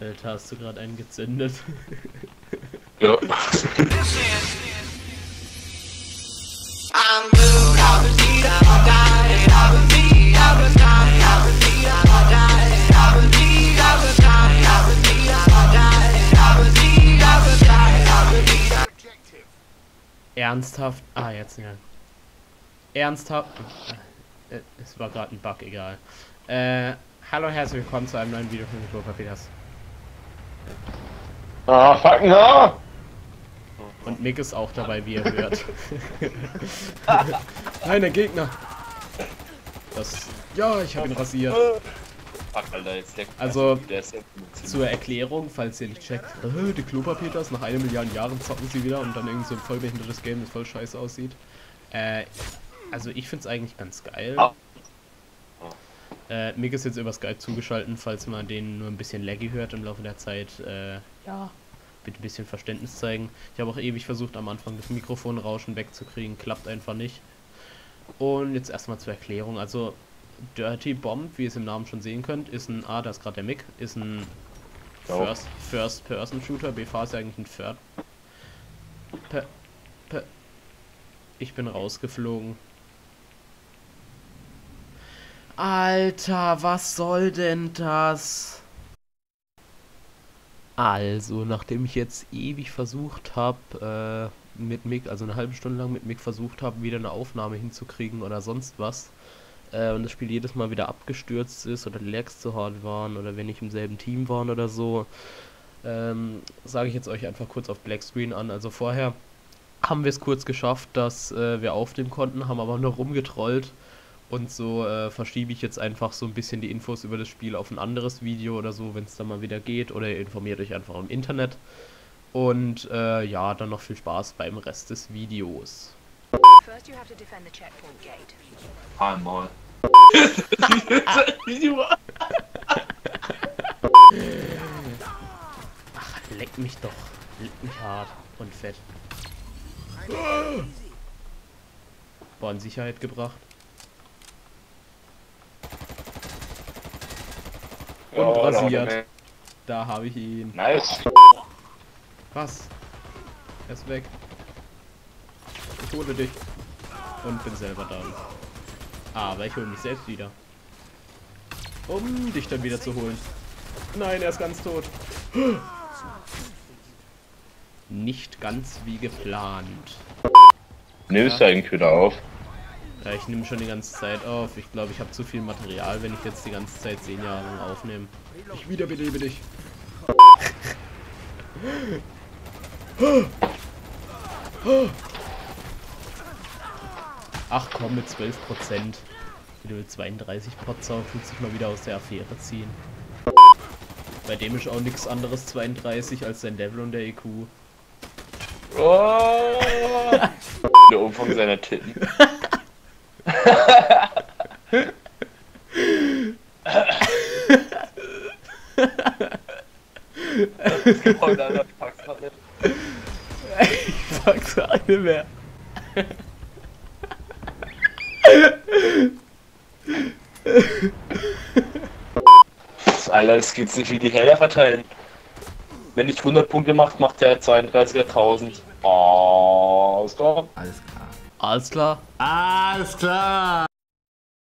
Alter, hast du gerade einen gezündet? Ja. Ernsthaft? Ah, jetzt ja. Ernsthaft? Äh, Es war gerade ein Bug, egal. Äh, hallo, herzlich willkommen zu einem neuen Video von Peters. Ah, fuck no! Und Mick ist auch dabei, wie ihr hört. Nein, der Gegner! Das. Ja, ich habe ihn rasiert. Fuck, Alter, jetzt Also, der ist Zur Erklärung, falls ihr nicht checkt, äh, die Klopapeters, nach einer Milliarde Jahren zocken sie wieder und dann irgend so ein vollbehindertes Game, das voll scheiße aussieht. Äh, also ich find's eigentlich ganz geil. Äh, Mick ist jetzt über Skype zugeschaltet, falls man den nur ein bisschen laggy hört im Laufe der Zeit. Äh, ja, bitte ein bisschen Verständnis zeigen. Ich habe auch ewig versucht, am Anfang das Mikrofonrauschen wegzukriegen, klappt einfach nicht. Und jetzt erstmal zur Erklärung. Also, Dirty Bomb, wie ihr es im Namen schon sehen könnt, ist ein, ah, da ist gerade der Mick, ist ein Ja. First, First Person Shooter. BFA ist ja eigentlich ein Third. Pe, pe, ich bin rausgeflogen. Alter, was soll denn das? Also, nachdem ich jetzt ewig versucht habe, äh, mit Mick, also eine halbe Stunde lang mit Mick versucht habe, wieder eine Aufnahme hinzukriegen oder sonst was, äh, und das Spiel jedes Mal wieder abgestürzt ist oder die Lags zu hart waren oder wenn ich im selben Team waren oder so, ähm, sage ich jetzt euch einfach kurz auf Black Screen an. Also vorher haben wir es kurz geschafft, dass äh, wir aufnehmen konnten, haben aber noch rumgetrollt und so äh, verschiebe ich jetzt einfach so ein bisschen die Infos über das Spiel auf ein anderes Video oder so, wenn es dann mal wieder geht oder ihr informiert euch einfach im Internet. Und äh, ja, dann noch viel Spaß beim Rest des Videos. First, you have to defend the checkpoint gate. Einmal. Ach, leck mich doch. Leck mich hart und fett. Boah, in Sicherheit gebracht. Und da rasiert. er- Da habe ich ihn. Nice. Was? Er ist weg. Ich hole dich. Und bin selber da. Aber ich hole mich selbst wieder. Um dich dann wieder zu holen. Nein, er ist ganz tot. Nicht ganz wie geplant. Nimmst du eigentlich wieder auf? Ja, ich nehme schon die ganze Zeit auf. Ich glaube, ich habe zu viel Material, wenn ich jetzt die ganze Zeit zehn Jahre lang aufnehme. Ich wiederbelebe dich. Ach komm, mit 12 Prozent. Wieder mit 32 Potsau tut sich mal wieder aus der Affäre ziehen. Bei dem ist auch nichts anderes 32 als sein Level und der E IQ. Oh. Der Umfang seiner Titten. Einer, ich pack's grad nicht. Ich pack's eine mehr. Alter, es geht's nicht wie die Heller verteilen. Wenn ich 100 Punkte macht, macht der 32.000. Oh, doch. Alles klar. Alles klar. Alles klar.